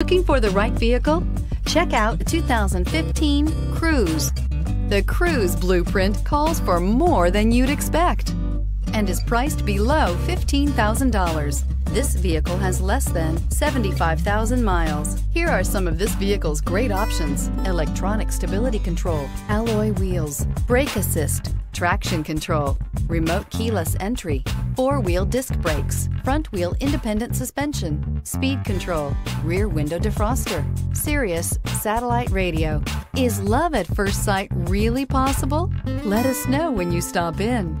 Looking for the right vehicle? Check out 2015 Cruze. The Cruze blueprint calls for more than you'd expect and is priced below $15,000. This vehicle has less than 75,000 miles. Here are some of this vehicle's great options. Electronic stability control, alloy wheels, brake assist, traction control, remote keyless entry, four-wheel disc brakes, front-wheel independent suspension, speed control, rear window defroster, Sirius satellite radio. Is love at first sight really possible? Let us know when you stop in.